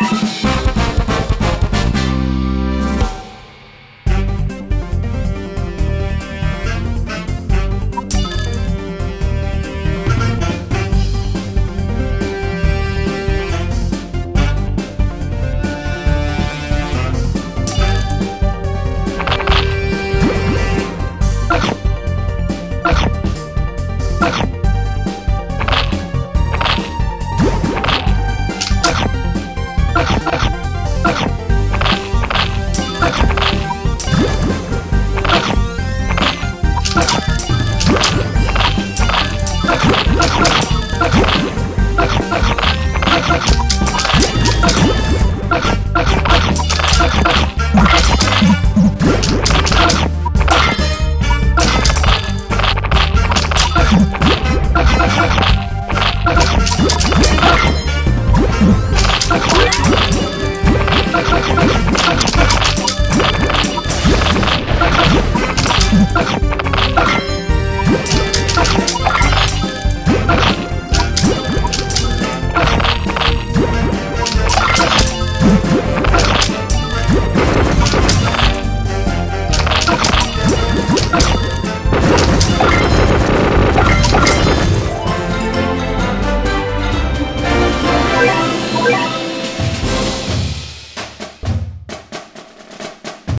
Bye. you